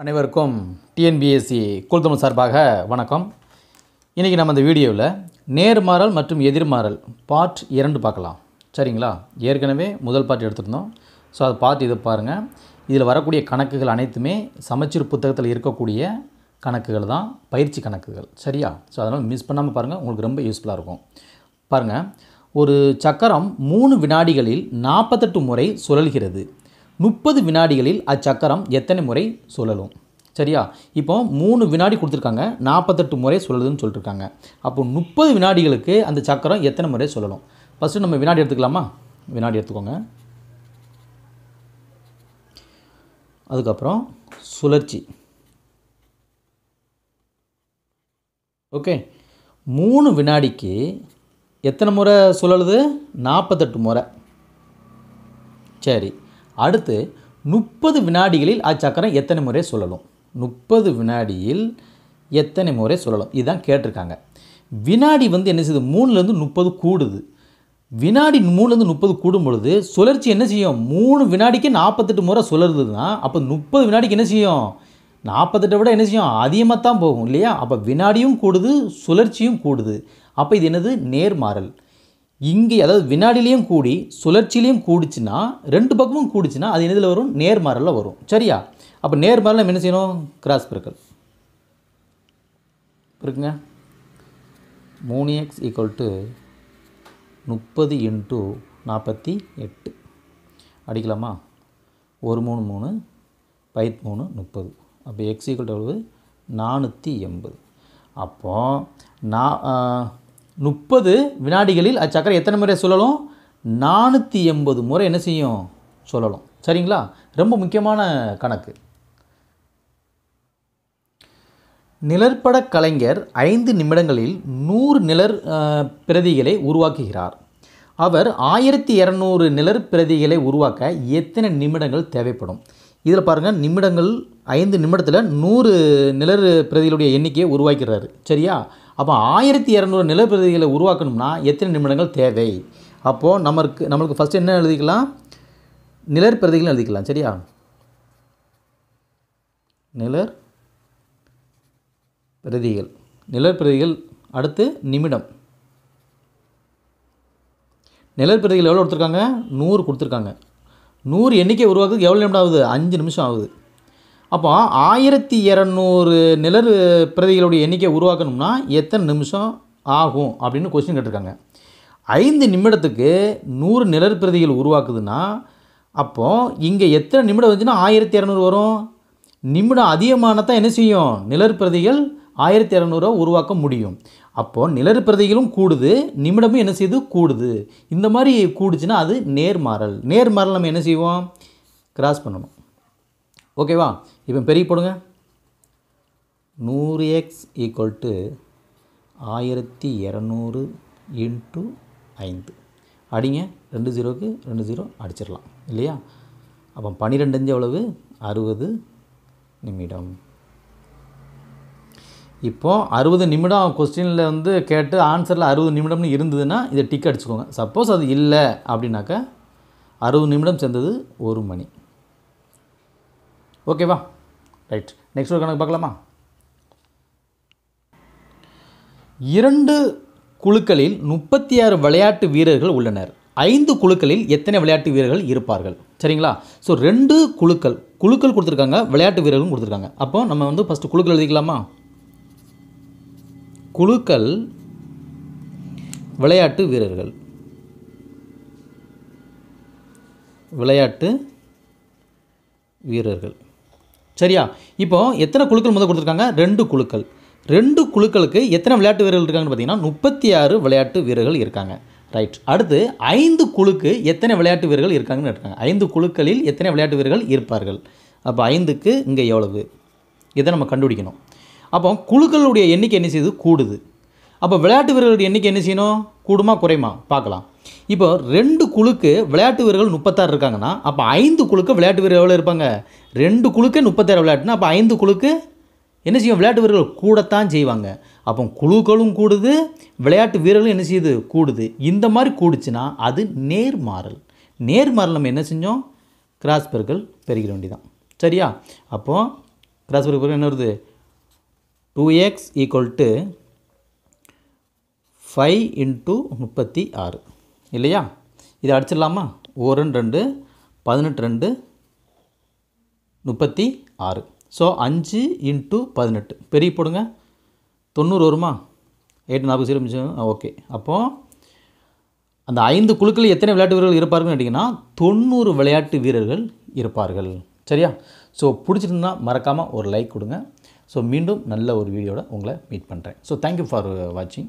அனைவருக்கும் டிஎன்பிஎஸ்சி குல்தமிழ் சார்பாக வணக்கம். இன்றைக்கி நம்ம இந்த வீடியோவில் நேர்மாறல் மற்றும் எதிர்மாறல் பார்ட் இரண்டு பார்க்கலாம். சரிங்களா? ஏற்கனவே முதல் பார்ட் எடுத்துருந்தோம். ஸோ அது பார்ட் இது பாருங்கள் இதில் வரக்கூடிய கணக்குகள் அனைத்துமே சமச்சீர் புத்தகத்தில் இருக்கக்கூடிய கணக்குகள் தான் பயிற்சி கணக்குகள். சரியா? ஸோ அதனால் மிஸ் பண்ணாமல் பாருங்கள் உங்களுக்கு ரொம்ப யூஸ்ஃபுல்லாக இருக்கும். பாருங்கள் ஒரு சக்கரம் மூணு வினாடிகளில் நாற்பத்தெட்டு முறை சுழல்கிறது. முப்பது வினாடிகளில் அச்சக்கரம் எத்தனை முறை சுழலும்? சரியா? இப்போ மூணு வினாடி கொடுத்துருக்காங்க. நாற்பத்தெட்டு முறை சுழலுதுன்னு சொல்லிட்டுருக்காங்க அப்போ முப்பது வினாடிகளுக்கு அந்த சக்கரம் எத்தனை முறை சுழலும்? ஃபஸ்ட்டு நம்ம வினாடி எடுத்துக்கலாமா? வினாடி எடுத்துக்கோங்க. அதுக்கப்புறம் சுழற்சி. ஓகே. மூணு வினாடிக்கு எத்தனை முறை சுழலுது? நாற்பத்தெட்டு முறை. சரி. அடுத்து முப்பது வினாடிகளில் அச்சக்கரம் எத்தனை முறை சொல்லலாம் முப்பது வினாடியில் எத்தனை முறை சொல்லலாம் இதுதான் கேட்டிருக்காங்க. வினாடி வந்து என்ன செய்யுது? மூணுலேருந்து முப்பது கூடுது. வினாடி மூணுலேருந்து முப்பது கூடும் பொழுது சுழற்சி என்ன செய்யும்? மூணு வினாடிக்கு நாற்பத்தெட்டு முறை சுழறதுன்னா அப்போ முப்பது வினாடிக்கு என்ன செய்யும்? நாற்பத்தெட்டை விட என்ன செய்யும்? அதிகமாக தான் போகும் இல்லையா? அப்போ வினாடியும் கூடுது சுழற்சியும் கூடுது. அப்போ இது என்னது? நேர்மாறல். இங்கே அதாவது வினாடிலையும் கூடி சுழற்சியிலையும் கூடிச்சுன்னா ரெண்டு பக்கமும் கூடிச்சுன்னா அது என்னதில் வரும்? நேர்மாறலில் வரும். சரியா? அப்போ நேர்மாறல் நம்ம என்ன செய்யணும்? கிராஸ் பெருக்கல். இருக்குங்க மூணு எக்ஸ் ஈக்குவல் டு முப்பது இன்ட்டு நாற்பத்தி எட்டு. அடிக்கலாமா? ஒரு மூணு மூணு பைத் மூணு முப்பது. அப்போ எக்ஸ் ஈக்குவல் டு எவ்வளவு? நானூற்றி எண்பது. அப்போது நான் முப்பது வினாடிகளில் அச்சக்கரை எத்தனை முறை சொல்லலாம் நானூற்றி எண்பது முறை என்ன செய்யும்? சொல்லலாம் சரிங்களா? ரொம்ப முக்கியமான கணக்கு. நிழற்பட கலைஞர் ஐந்து நிமிடங்களில் நூறு நிழற் பிரதிகளை உருவாக்குகிறார். அவர் ஆயிரத்தி இரநூறு நிழற் பிரதிகளை உருவாக்க எத்தனை நிமிடங்கள் தேவைப்படும்? இதில் பாருங்கள் நிமிடங்கள் ஐந்து நிமிடத்தில் நூறு நிலர் பிரதிகளுடைய எண்ணிக்கையை உருவாக்கிறாரு. சரியா? அப்போ ஆயிரத்தி இரநூறு நிழற் பிரதிகளை உருவாக்கணும்னா எத்தனை நிமிடங்கள் தேவை? அப்போது நம்மளுக்கு நம்மளுக்கு ஃபஸ்ட்டு என்ன எழுதிக்கலாம்? நிலர் பிரதிகள் எழுதிக்கலாம் சரியா? நிலர் பிரதிகள். நிலர் பிரதிகள் அடுத்து நிமிடம். நிழற் பிரதிகள் எவ்வளோ கொடுத்துருக்காங்க? நூறு கொடுத்துருக்காங்க. நூறு எண்ணிக்கை உருவாக்குறதுக்கு எவ்வளோ நிமிடம் ஆகுது? அஞ்சு நிமிஷம் ஆகுது. அப்போ ஆயிரத்தி இரநூறு நிழற் பிரதிகளுடைய எண்ணிக்கை உருவாக்கணும்னா எத்தனை நிமிஷம் ஆகும் அப்படின்னு கொஸ்டின் கேட்டிருக்காங்க. ஐந்து நிமிடத்துக்கு நூறு நிழற் பிரதிகள் உருவாக்குதுன்னா அப்போது இங்கே எத்தனை நிமிடம் வந்துச்சுன்னா ஆயிரத்தி இரநூறு வரும். நிமிடம் அதிகமானதான் என்ன செய்யும்? நிலர் பிரதிகள் ஆயிரத்தி இரநூறுவா உருவாக்க முடியும். அப்போது நிழற் பிரதிகளும் கூடுது நிமிடமும் என்ன செய்யுது கூடுது. இந்த மாதிரி கூடுச்சுன்னா அது நேர்மாறல். நேர்மாறல் நம்ம என்ன செய்வோம்? கிராஸ் பண்ணணும். ஓகேவா இப்போ பெரிய போடுங்க. நூறு எக்ஸ் ஈக்குவல் டு ஆயிரத்தி இரநூறு இன்ட்டு ஐந்து. அடிங்க. ரெண்டு ஜீரோக்கு ரெண்டு ஜீரோ அடிச்சிடலாம். இல்லையா? அப்போ பன்னிரெண்டு அஞ்சு எவ்வளவு? அறுபது நிமிடம். இப்போது அறுபது நிமிடம் கொஸ்டினில் வந்து கேட்டு ஆன்சரில் அறுபது நிமிடம்னு இருந்ததுன்னா இதை டிக் அடிச்சுக்கோங்க. சப்போஸ் அது இல்லை அப்படின்னாக்கா அறுபது நிமிடம் சேர்ந்தது ஒரு மணி. ஓகேவா ரைட் நெக்ஸ்ட் ஒரு கணக்கு பார்க்கலாமா? இரண்டு குழுக்களில் முப்பத்தி ஆறு விளையாட்டு வீரர்கள் உள்ளனர். ஐந்து குழுக்களில் எத்தனை விளையாட்டு வீரர்கள் இருப்பார்கள்? சரிங்களா? ஸோ ரெண்டு குழுக்கள் குழுக்கள் கொடுத்துருக்காங்க விளையாட்டு வீரர்களும் கொடுத்துருக்காங்க. அப்போ நம்ம வந்து ஃபஸ்ட்டு குழுக்கள் எழுதிக்கலாமா? குழுக்கள் விளையாட்டு வீரர்கள். விளையாட்டு வீரர்கள். சரியா? இப்போ எத்தனை குழுக்கள் முதல் கொடுத்துருக்காங்க? ரெண்டு குழுக்கள். ரெண்டு குழுக்களுக்கு எத்தனை விளையாட்டு வீரர்கள் இருக்காங்கன்னு பார்த்தீங்கன்னா முப்பத்தி ஆறு விளையாட்டு வீரர்கள் இருக்காங்க. ரைட் அடுத்து ஐந்து குழுக்கு எத்தனை விளையாட்டு வீரர்கள் இருக்காங்கன்னு இருக்காங்க ஐந்து குழுக்களில் எத்தனை விளையாட்டு வீரர்கள் இருப்பார்கள்? அப்போ ஐந்துக்கு இங்கே எவ்வளவு? இதை நம்ம கண்டுபிடிக்கணும். அப்போ குழுக்களுடைய எண்ணிக்கை என்ன செய்யுது? கூடுது. அப்போ விளையாட்டு வீரர்களுடைய எண்ணிக்கை என்ன செய்யணும்? கூடுமா குறையுமா? பார்க்கலாம். இப்போ ரெண்டு குழுக்கு விளையாட்டு வீரர்கள் முப்பத்தாறு இருக்காங்கன்னா அப்போ ஐந்து குழுக்கு விளையாட்டு வீரர்கள் எவ்வளோ இருப்பாங்க? ரெண்டு குழுக்கு முப்பத்தாறு விளையாட்டுனா அப்போ ஐந்து குழுக்கு என்ன செய்யும்? விளையாட்டு வீரர்கள் கூடத்தான் செய்வாங்க. அப்போ குழுக்களும் கூடுது விளையாட்டு வீரர்களும் என்ன செய்யுது? கூடுது. இந்த மாதிரி கூடுச்சுன்னா அது நேர்மாறல். நேர்மாறல் நம்ம என்ன செஞ்சோம்? கிராஸ் பெருக்கல் பெருகிற வேண்டிதான் சரியா? அப்போது கிராஸ் என்ன வருது? Two x equal to five into முப்பத்தி ஆறு. இல்லையா? இதை அடிச்சிடலாமா? ஒரு ரெண்டு ரெண்டு பதினெட்டு ரெண்டு முப்பத்தி ஆறு. ஸோ அஞ்சு இன்ட்டு பதினெட்டு. பெரிய போடுங்க. தொண்ணூறு வருமா? எயிட் நாற்பது சீரம் ஓகே. அப்போது அந்த ஐந்து குழுக்களில் எத்தனை விளையாட்டு வீரர்கள் இருப்பார்கள்னு கேட்டிங்கன்னா தொண்ணூறு விளையாட்டு வீரர்கள் இருப்பார்கள். சரியா? ஸோ பிடிச்சிருந்தா மறக்காமல் ஒரு லைக் கொடுங்க. ஸோ மீண்டும் நல்ல ஒரு வீடியோட உங்களை மீட் பண்ணுறேன் ஸோ தேங்க்யூ ஃபார் வாட்சிங்